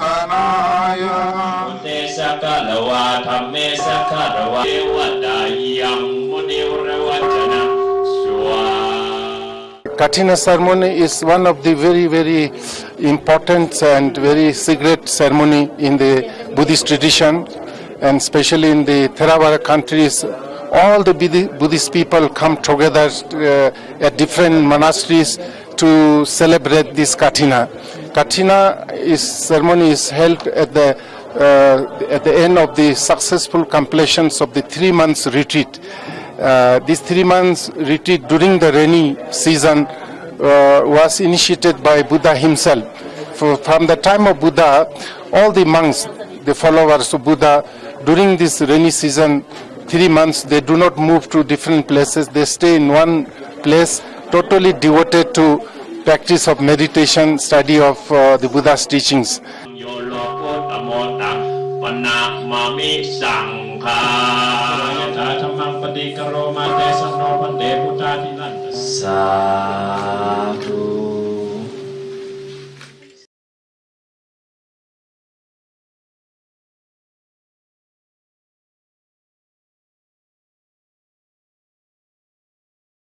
สนายุติสักลวะธรรมเมสักลวะเทวดายังมุนิรวัจนะสวา Kathina ceremony is one of the very, very important and very secret ceremony in the Buddhist tradition, and especially in the Theravada countries. All the Buddhist people come together uh, at different monasteries to celebrate this Kathina. Kathina is ceremony is held at the uh, at the end of the successful completions of the three months retreat. Uh, this three months retreat during the rainy season uh, was initiated by Buddha himself. For, from the time of Buddha, all the monks, the followers of Buddha, during this rainy season, three months, they do not move to different places. They stay in one place, totally devoted to practice of meditation, study of uh, the Buddha's teachings. โ